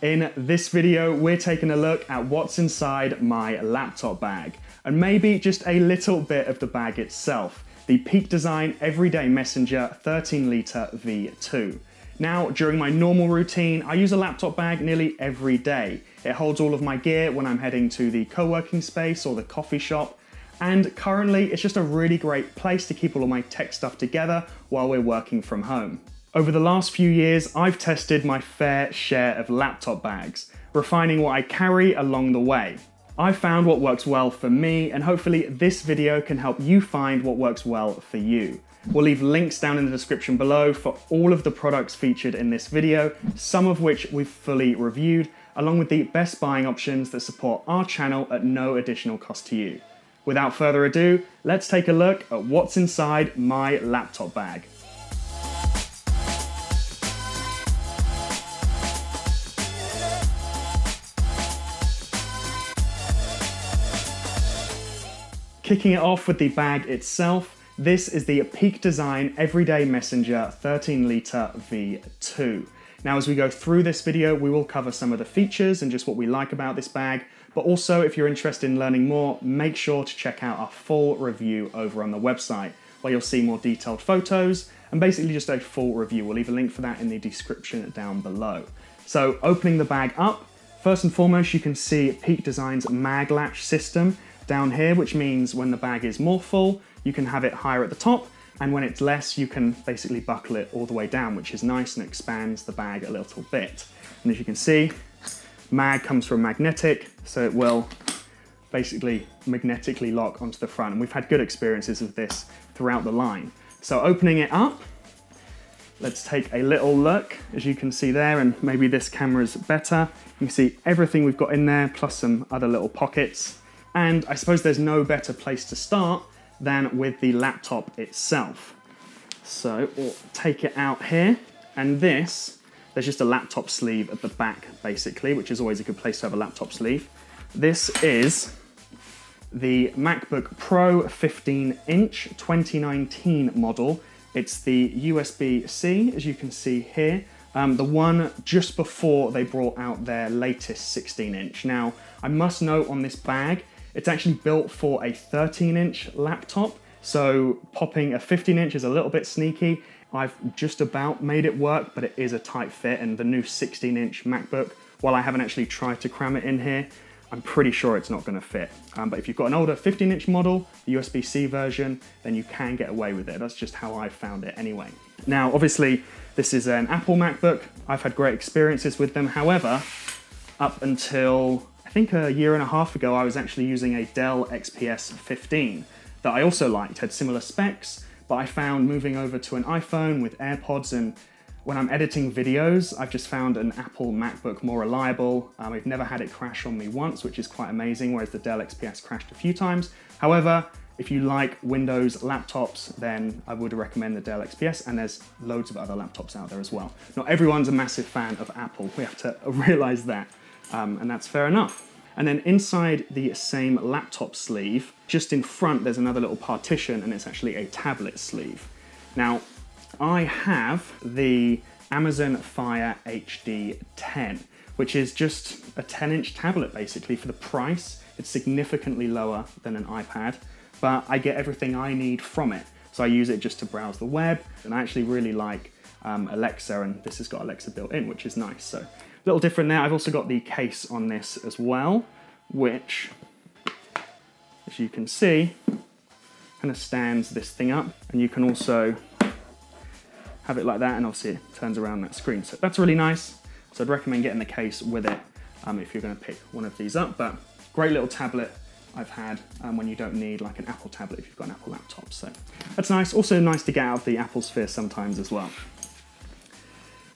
In this video, we're taking a look at what's inside my laptop bag, and maybe just a little bit of the bag itself, the Peak Design Everyday Messenger 13 litre V2. Now, during my normal routine, I use a laptop bag nearly every day. It holds all of my gear when I'm heading to the co-working space or the coffee shop, and currently it's just a really great place to keep all of my tech stuff together while we're working from home. Over the last few years, I've tested my fair share of laptop bags, refining what I carry along the way. I've found what works well for me, and hopefully this video can help you find what works well for you. We'll leave links down in the description below for all of the products featured in this video, some of which we've fully reviewed, along with the best buying options that support our channel at no additional cost to you. Without further ado, let's take a look at what's inside my laptop bag. Kicking it off with the bag itself, this is the Peak Design Everyday Messenger 13 litre V2. Now as we go through this video, we will cover some of the features and just what we like about this bag, but also if you're interested in learning more, make sure to check out our full review over on the website, where you'll see more detailed photos and basically just a full review. We'll leave a link for that in the description down below. So opening the bag up, first and foremost, you can see Peak Design's mag latch system down here, which means when the bag is more full, you can have it higher at the top, and when it's less, you can basically buckle it all the way down, which is nice and expands the bag a little bit. And as you can see, mag comes from magnetic, so it will basically magnetically lock onto the front. And we've had good experiences with this throughout the line. So opening it up, let's take a little look, as you can see there, and maybe this camera's better. You can see everything we've got in there, plus some other little pockets. And I suppose there's no better place to start than with the laptop itself. So we'll take it out here, and this, there's just a laptop sleeve at the back, basically, which is always a good place to have a laptop sleeve. This is the MacBook Pro 15 inch 2019 model. It's the USB-C, as you can see here, um, the one just before they brought out their latest 16 inch. Now, I must note on this bag, it's actually built for a 13 inch laptop, so popping a 15 inch is a little bit sneaky. I've just about made it work, but it is a tight fit and the new 16 inch MacBook, while I haven't actually tried to cram it in here, I'm pretty sure it's not gonna fit. Um, but if you've got an older 15 inch model, the USB-C version, then you can get away with it. That's just how I found it anyway. Now, obviously, this is an Apple MacBook. I've had great experiences with them. However, up until think a year and a half ago, I was actually using a Dell XPS 15 that I also liked, had similar specs, but I found moving over to an iPhone with AirPods and when I'm editing videos, I've just found an Apple MacBook more reliable. Um, I've never had it crash on me once, which is quite amazing, whereas the Dell XPS crashed a few times. However, if you like Windows laptops, then I would recommend the Dell XPS, and there's loads of other laptops out there as well. Not everyone's a massive fan of Apple, we have to realize that um, and that's fair enough. And then inside the same laptop sleeve, just in front, there's another little partition and it's actually a tablet sleeve. Now, I have the Amazon Fire HD 10, which is just a 10 inch tablet basically for the price. It's significantly lower than an iPad, but I get everything I need from it. So I use it just to browse the web, and I actually really like um, Alexa, and this has got Alexa built in, which is nice. So little different there. I've also got the case on this as well, which, as you can see, kind of stands this thing up. And you can also have it like that, and obviously it turns around that screen. So that's really nice. So I'd recommend getting the case with it um, if you're going to pick one of these up. But great little tablet I've had um, when you don't need like an Apple tablet if you've got an Apple laptop. So that's nice. Also nice to get out of the Apple sphere sometimes as well.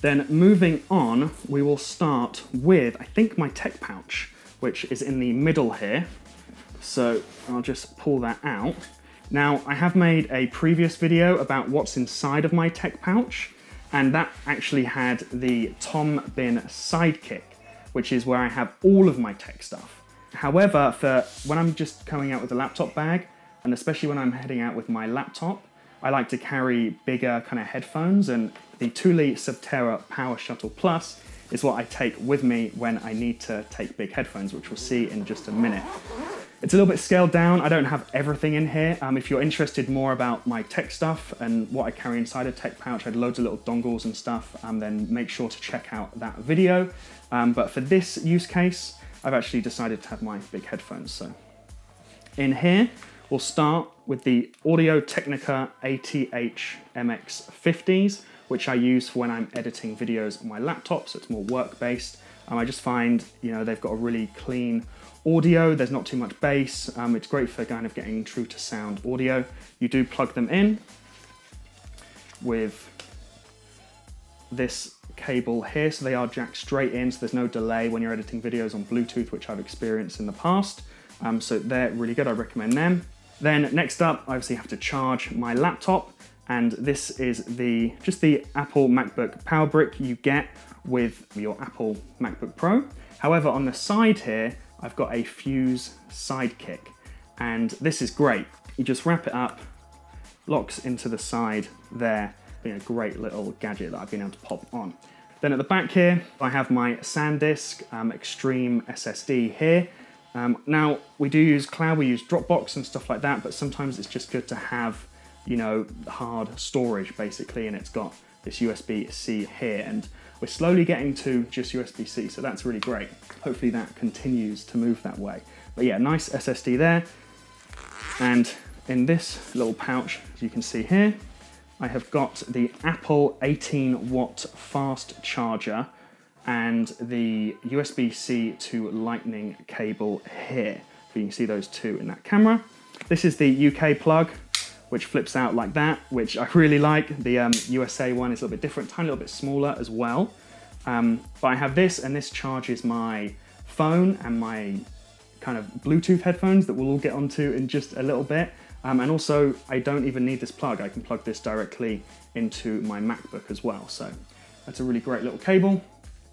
Then moving on, we will start with, I think, my tech pouch, which is in the middle here. So I'll just pull that out. Now, I have made a previous video about what's inside of my tech pouch, and that actually had the Tom Bihn Sidekick, which is where I have all of my tech stuff. However, for when I'm just going out with a laptop bag, and especially when I'm heading out with my laptop, I like to carry bigger kind of headphones and the Thule Subterra Powershuttle Plus is what I take with me when I need to take big headphones, which we'll see in just a minute. It's a little bit scaled down. I don't have everything in here. Um, if you're interested more about my tech stuff and what I carry inside a tech pouch, I had loads of little dongles and stuff, um, then make sure to check out that video. Um, but for this use case, I've actually decided to have my big headphones. So in here, we'll start with the Audio Technica ATH MX50s, which I use for when I'm editing videos on my laptop, so it's more work-based. Um, I just find, you know, they've got a really clean audio, there's not too much bass. Um, it's great for kind of getting true to sound audio. You do plug them in with this cable here, so they are jacked straight in, so there's no delay when you're editing videos on Bluetooth, which I've experienced in the past. Um, so they're really good, I recommend them. Then next up, I obviously have to charge my laptop, and this is the just the Apple MacBook power brick you get with your Apple MacBook Pro. However, on the side here, I've got a Fuse Sidekick, and this is great. You just wrap it up, locks into the side there, being a great little gadget that I've been able to pop on. Then at the back here, I have my SanDisk um, Extreme SSD here. Um, now, we do use cloud, we use Dropbox and stuff like that, but sometimes it's just good to have, you know, hard storage basically, and it's got this USB-C here. And we're slowly getting to just USB-C, so that's really great. Hopefully that continues to move that way. But yeah, nice SSD there. And in this little pouch, as you can see here, I have got the Apple 18 watt fast charger and the USB-C to lightning cable here. So you can see those two in that camera. This is the UK plug, which flips out like that, which I really like. The um, USA one is a little bit different, tiny little bit smaller as well. Um, but I have this and this charges my phone and my kind of Bluetooth headphones that we'll all get onto in just a little bit. Um, and also I don't even need this plug. I can plug this directly into my MacBook as well. So that's a really great little cable.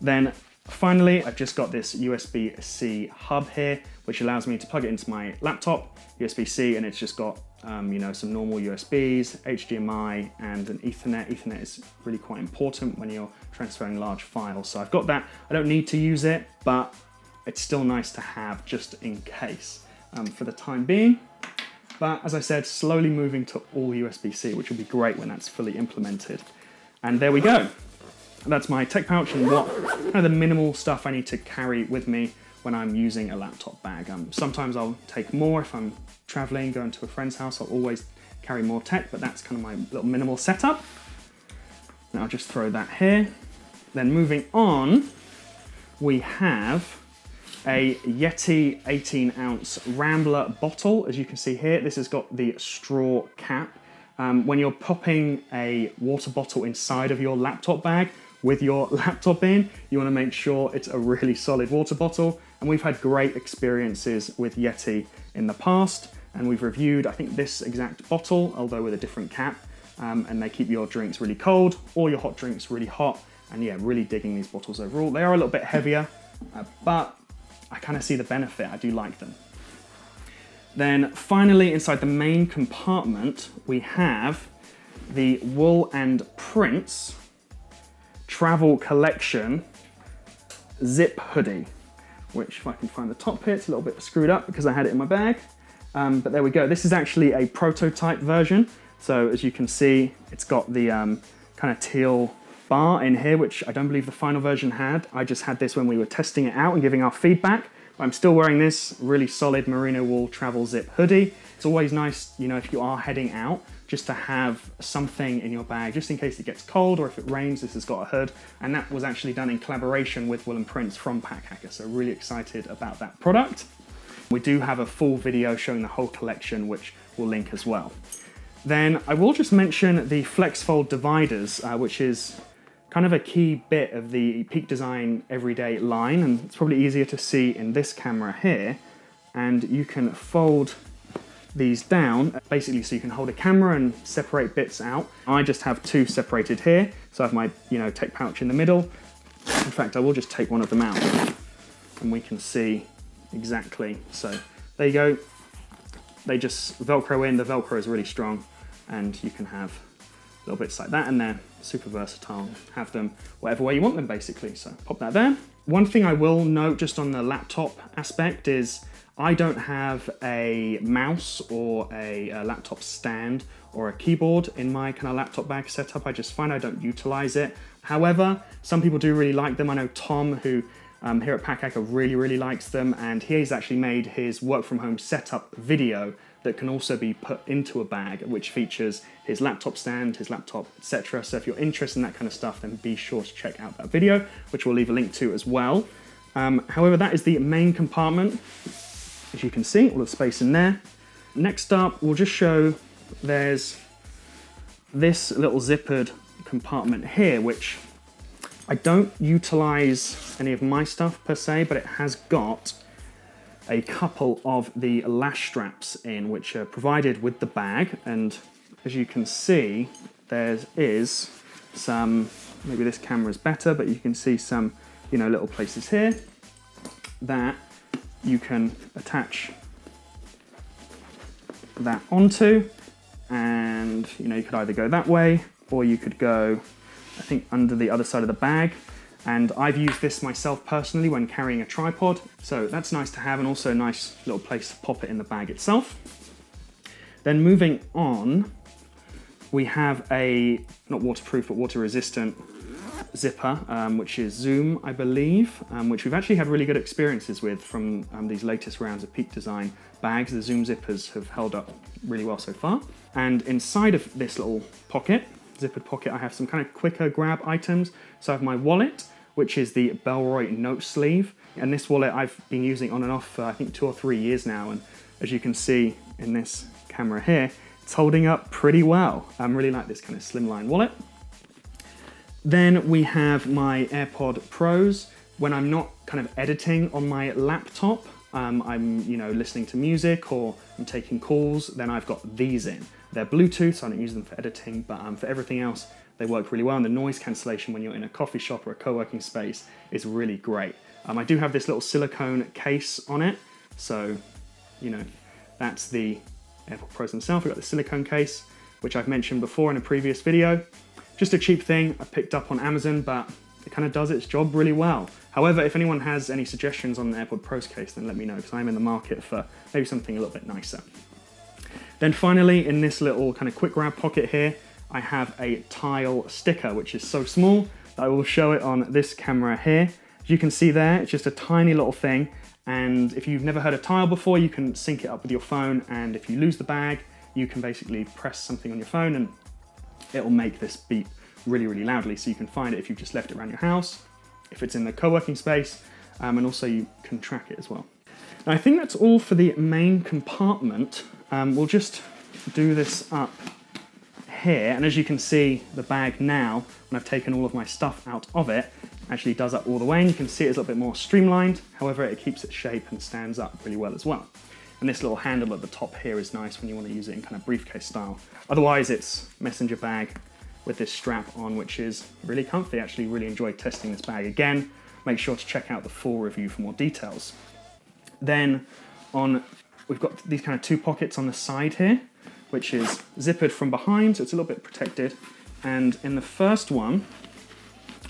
Then finally, I've just got this USB-C hub here, which allows me to plug it into my laptop, USB-C, and it's just got um, you know, some normal USBs, HDMI, and an Ethernet. Ethernet is really quite important when you're transferring large files. So I've got that. I don't need to use it, but it's still nice to have just in case um, for the time being. But as I said, slowly moving to all USB-C, which will be great when that's fully implemented. And there we go. That's my tech pouch and what kind of the minimal stuff I need to carry with me when I'm using a laptop bag. Um, sometimes I'll take more if I'm traveling, going to a friend's house, I'll always carry more tech, but that's kind of my little minimal setup. Now I'll just throw that here. Then moving on, we have a Yeti 18 ounce Rambler bottle. As you can see here, this has got the straw cap. Um, when you're popping a water bottle inside of your laptop bag with your laptop in, you wanna make sure it's a really solid water bottle. And we've had great experiences with Yeti in the past and we've reviewed, I think, this exact bottle, although with a different cap, um, and they keep your drinks really cold or your hot drinks really hot. And yeah, really digging these bottles overall. They are a little bit heavier, uh, but I kind of see the benefit. I do like them. Then finally, inside the main compartment, we have the Wool and Prince Travel Collection Zip Hoodie, which if I can find the top here, it's a little bit screwed up because I had it in my bag. Um, but there we go. This is actually a prototype version. So as you can see, it's got the um, kind of teal bar in here, which I don't believe the final version had. I just had this when we were testing it out and giving our feedback. I'm still wearing this really solid merino wool travel zip hoodie. It's always nice, you know, if you are heading out, just to have something in your bag, just in case it gets cold or if it rains, this has got a hood. And that was actually done in collaboration with Wool and Prince from Pack Hacker. So really excited about that product. We do have a full video showing the whole collection, which we'll link as well. Then I will just mention the FlexFold dividers, uh, which is kind of a key bit of the Peak Design Everyday line, and it's probably easier to see in this camera here. And you can fold these down, basically so you can hold a camera and separate bits out. I just have two separated here, so I have my you know tech pouch in the middle. In fact, I will just take one of them out and we can see exactly. So there you go. They just Velcro in, the Velcro is really strong and you can have little bits like that, and they're super versatile. Have them whatever way you want them, basically. So pop that there. One thing I will note just on the laptop aspect is I don't have a mouse or a, a, laptop stand or a keyboard in my kind of laptop bag setup. I just find I don't utilize it. However, some people do really like them. I know Tom, who um, here at Packhacker really, really likes them, and he's actually made his work from home setup video that can also be put into a bag, which features his laptop stand, his laptop, etc. So if you're interested in that kind of stuff, then be sure to check out that video, which we'll leave a link to as well. Um, however, that is the main compartment. As you can see, all the space in there. Next up, we'll just show there's this little zippered compartment here, which I don't utilize any of my stuff per se, but it has got a couple of the lash straps in, which are provided with the bag. And as you can see, there is is some, maybe this camera is better, but you can see some, you know, little places here that you can attach that onto. And you know you could either go that way or you could go I think under the other side of the bag. And I've used this myself personally when carrying a tripod. So that's nice to have and also a nice little place to pop it in the bag itself. Then moving on we have a not waterproof but water resistant zipper, um, which is Zoom, I believe, um, which we've actually had really good experiences with from um, these latest rounds of Peak Design bags. The Zoom zippers have held up really well so far. And inside of this little pocket, zippered pocket, I have some kind of quicker grab items. So I have my wallet, which is the Bellroy Note Sleeve. And this wallet I've been using on and off for I think two or three years now. And as you can see in this camera here, it's holding up pretty well. I really like this kind of slimline wallet. Then we have my AirPod Pros. When I'm not kind of editing on my laptop, um, I'm you know listening to music or I'm taking calls, then I've got these in. They're Bluetooth, so I don't use them for editing, but um, for everything else, they work really well. And the noise cancellation when you're in a coffee shop or a co-working space is really great. Um, I do have this little silicone case on it, so you know that's the AirPod Pros themselves. We've got the silicone case, which I've mentioned before in a previous video. Just a cheap thing I picked up on Amazon, but it kind of does its job really well. However, if anyone has any suggestions on the AirPod Pros case, then let me know because I'm in the market for maybe something a little bit nicer. Then finally, in this little kind of quick grab pocket here, I have a tile sticker, which is so small that I will show it on this camera here. As you can see there, it's just a tiny little thing. And if you've never heard of tile before, you can sync it up with your phone. And if you lose the bag, you can basically press something on your phone and it'll make this beep really, really loudly. So you can find it if you've just left it around your house, if it's in the co-working space, um, and also you can track it as well. Now I think that's all for the main compartment. Um, we'll just do this up here, and as you can see, the bag now, when I've taken all of my stuff out of it, actually does up all the way, and you can see it's a little bit more streamlined. However, it keeps its shape and stands up really well as well. And this little handle at the top here is nice when you want to use it in kind of briefcase style. Otherwise, it's messenger bag with this strap on, which is really comfy. Actually, really enjoyed testing this bag again. Make sure to check out the full review for more details. Then on, we've got these kind of two pockets on the side here, which is zippered from behind, so it's a little bit protected. And in the first one,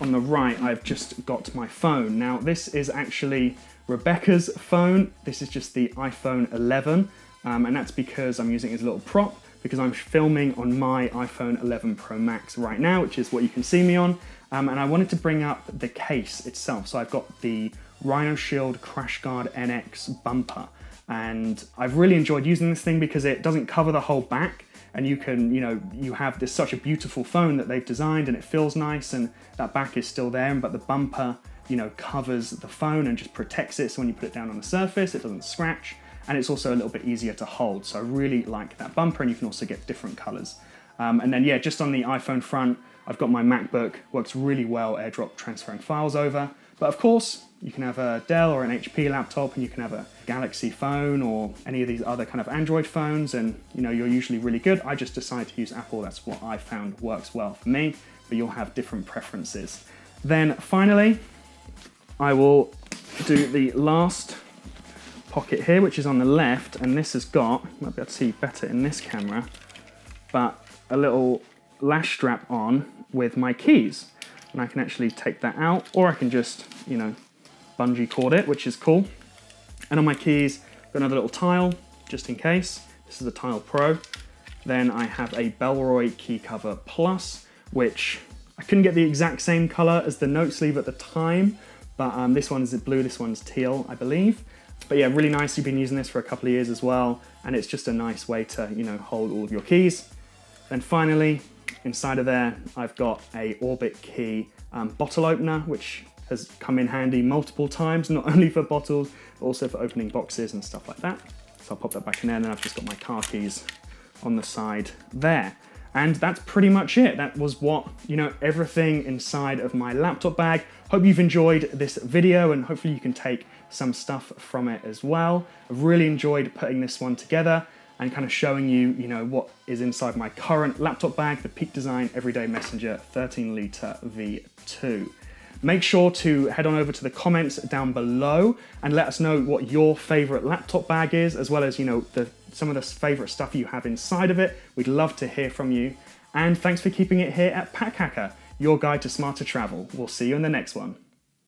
on the right, I've just got my phone. Now, this is actually Rebecca's phone. This is just the iPhone 11, um, and that's because I'm using it as a little prop because I'm filming on my iPhone 11 Pro Max right now, which is what you can see me on. Um, and I wanted to bring up the case itself. So I've got the Rhino Shield Crash Guard NX bumper. And I've really enjoyed using this thing because it doesn't cover the whole back and you can, you know, you have this such a beautiful phone that they've designed and it feels nice and that back is still there, but the bumper you know, covers the phone and just protects it so when you put it down on the surface, it doesn't scratch. And it's also a little bit easier to hold. So I really like that bumper and you can also get different colors. Um, and then yeah, just on the iPhone front, I've got my MacBook, works really well AirDrop transferring files over. But of course, you can have a Dell or an HP laptop and you can have a Galaxy phone or any of these other kind of Android phones and you know, you're usually really good. I just decided to use Apple. That's what I found works well for me, but you'll have different preferences. Then finally, I will do the last pocket here, which is on the left, and this has got, might be able to see better in this camera, but a little lash strap on with my keys. And I can actually take that out, or I can just, you know, bungee cord it, which is cool. And on my keys, got another little tile, just in case. This is a Tile Pro. Then I have a Bellroy key cover plus, which I couldn't get the exact same color as the note sleeve at the time, but um, this one is blue, this one's teal, I believe. But yeah, really nice. You've been using this for a couple of years as well, and it's just a nice way to, you know, hold all of your keys. Then finally, inside of there, I've got a Orbitkey um, bottle opener, which has come in handy multiple times, not only for bottles, but also for opening boxes and stuff like that. So I'll pop that back in there, and then I've just got my car keys on the side there. And that's pretty much it. That was what, you know, everything inside of my laptop bag. Hope you've enjoyed this video and hopefully you can take some stuff from it as well. I've really enjoyed putting this one together and kind of showing you, you know, what is inside my current laptop bag, the Peak Design Everyday Messenger 13 litre V2. Make sure to head on over to the comments down below and let us know what your favorite laptop bag is, as well as, you know, the, some of the favorite stuff you have inside of it. We'd love to hear from you. And thanks for keeping it here at Pack Hacker, your guide to smarter travel. We'll see you in the next one.